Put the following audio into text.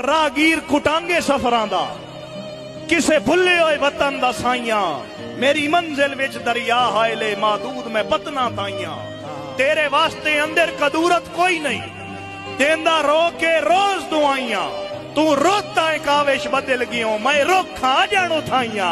रागीर कुटांगे सफरां दा किसे भुले होए वतन दा साइया मेरी मंजिल विच दरिया हायले मादूद मैं बतना ताइया तेरे वास्ते अंदर कदूरत कोई नहीं। देंदा रो के रोज दुआइया तू रोता है कावेश बदल गयो, मैं रोखा जानो थाइया